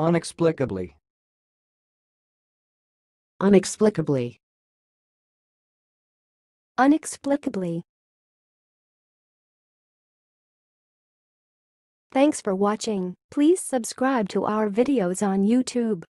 Unexplicably. Unexplicably. Unexplicably. Thanks for watching. Please subscribe to our videos on YouTube.